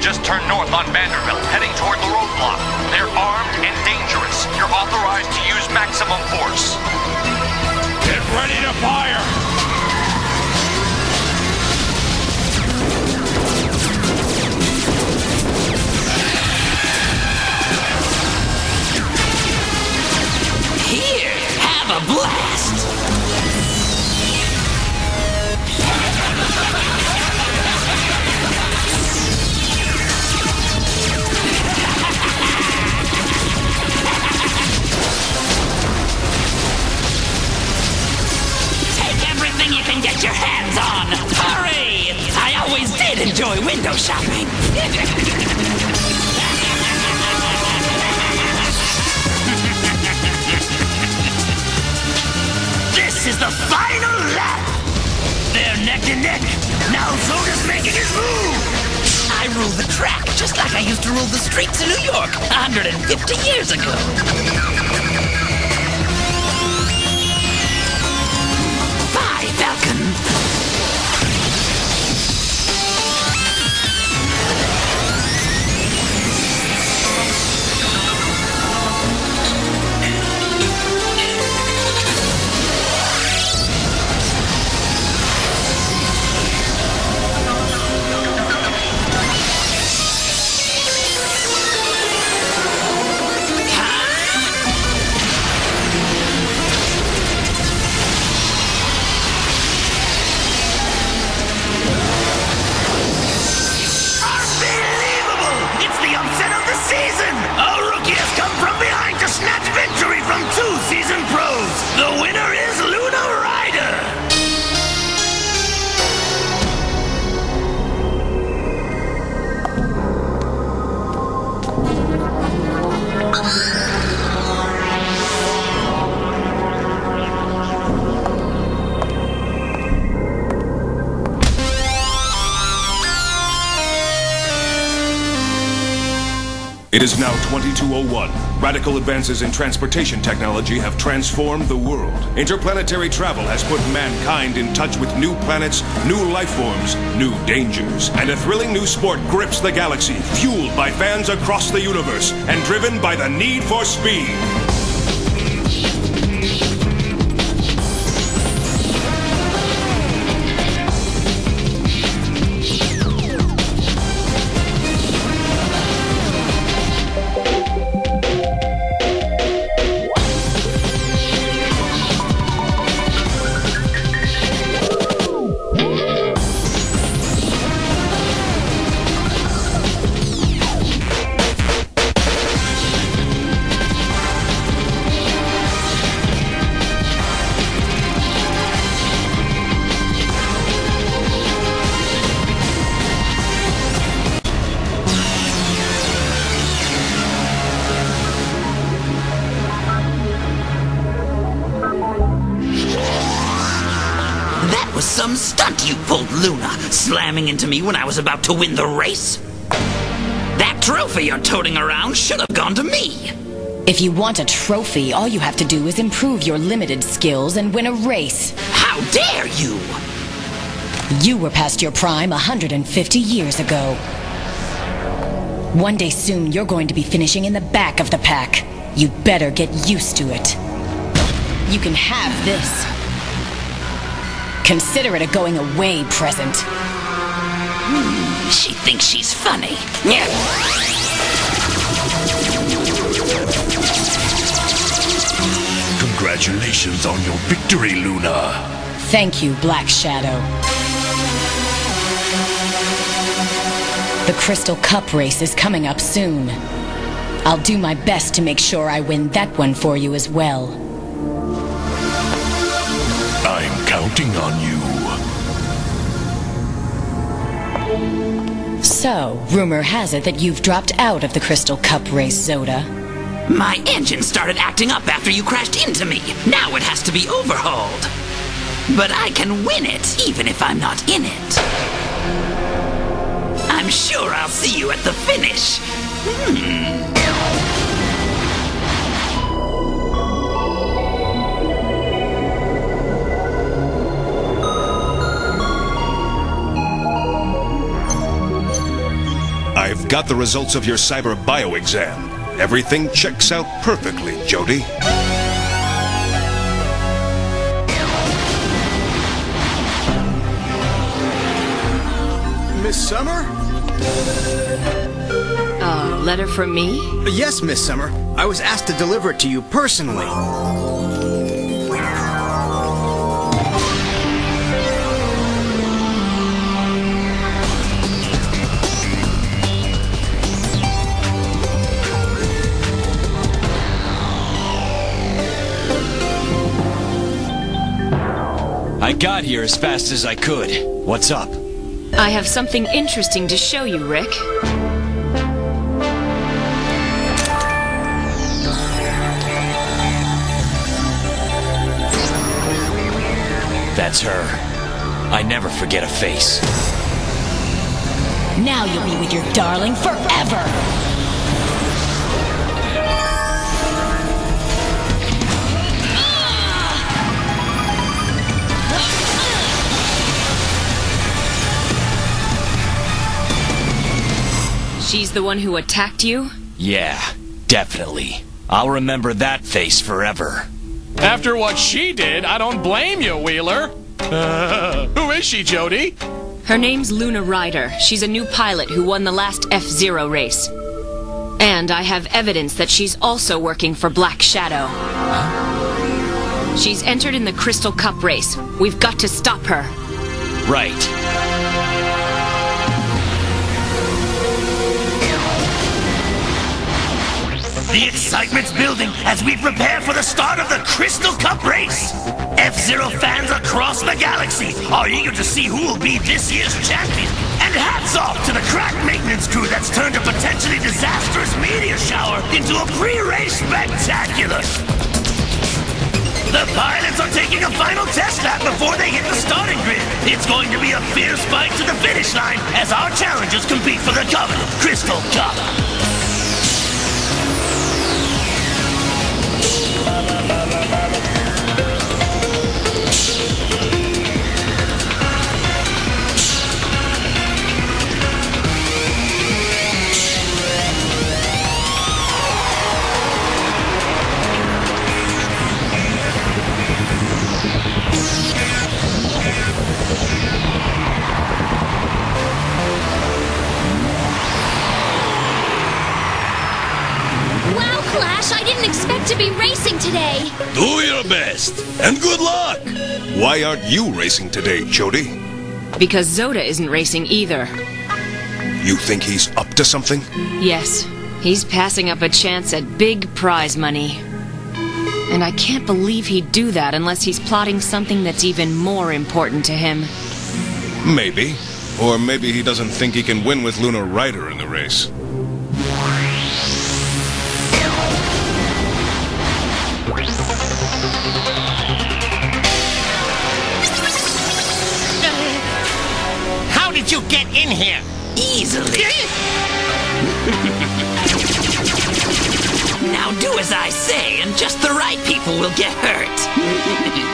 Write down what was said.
just turned north on Vanderbilt, heading toward the roadblock. They're armed and dangerous. You're authorized to use maximum force. Get ready to fire! Enjoy window shopping! This is the final lap! They're neck and neck. Now Zoda's making his move! I rule the track just like I used to rule the streets in New York 150 years ago. Bye, Falcon! It is now 2201. Radical advances in transportation technology have transformed the world. Interplanetary travel has put mankind in touch with new planets, new life forms, new dangers. And a thrilling new sport grips the galaxy, fueled by fans across the universe and driven by the need for speed. Luna, slamming into me when I was about to win the race. That trophy you're toting around should have gone to me. If you want a trophy, all you have to do is improve your limited skills and win a race. How dare you! You were past your prime 150 years ago. One day soon, you're going to be finishing in the back of the pack. You better get used to it. You can have this. Consider it a going away present. She thinks she's funny. Yeah. Congratulations on your victory, Luna. Thank you, Black Shadow. The Crystal Cup race is coming up soon. I'll do my best to make sure I win that one for you as well. I'm counting on you. So, rumor has it that you've dropped out of the Crystal Cup race, Zoda. My engine started acting up after you crashed into me. Now it has to be overhauled. But I can win it, even if I'm not in it. I'm sure I'll see you at the finish. Hmm. I've got the results of your cyber bio exam. Everything checks out perfectly, Jody. Miss Summer? A letter from me? Yes, Miss Summer. I was asked to deliver it to you personally. I got here as fast as I could. What's up? I have something interesting to show you, Rick. That's her. I never forget a face. Now you'll be with your darling forever! She's the one who attacked you? Yeah, definitely. I'll remember that face forever. After what she did, I don't blame you, Wheeler. Uh, who is she, Jody? Her name's Luna Ryder. She's a new pilot who won the last F Zero race. And I have evidence that she's also working for Black Shadow. She's entered in the Crystal Cup race. We've got to stop her. Right. The excitement's building as we prepare for the start of the Crystal Cup race. F-Zero fans across the galaxy are eager to see who will be this year's champion. And hats off to the crack maintenance crew that's turned a potentially disastrous meteor shower into a pre-race spectacular. The pilots are taking a final test lap before they hit the starting grid. It's going to be a fierce fight to the finish line as our challengers compete for the coveted Crystal Cup. To be racing today. Do your best, and good luck. Why aren't you racing today, Jody? Because Zoda isn't racing either. You think he's up to something? Yes, he's passing up a chance at big prize money. And I can't believe he'd do that unless he's plotting something that's even more important to him. Maybe. Or maybe he doesn't think he can win with Luna Ryder in the race. In here? Easily. now do as I say, and just the right people will get hurt.